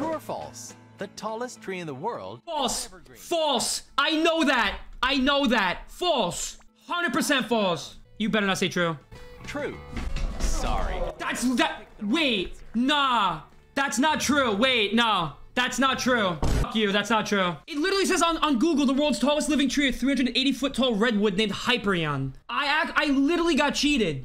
True or false? The tallest tree in the world. False. False. I know that. I know that. False. 100% false. You better not say true. True. Sorry. That's that. Wait. Nah. That's not true. Wait. No. That's not true. Fuck you. That's not true. It literally says on, on Google the world's tallest living tree, a 380 foot tall redwood named Hyperion. I act. I literally got cheated.